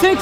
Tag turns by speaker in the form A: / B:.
A: Six.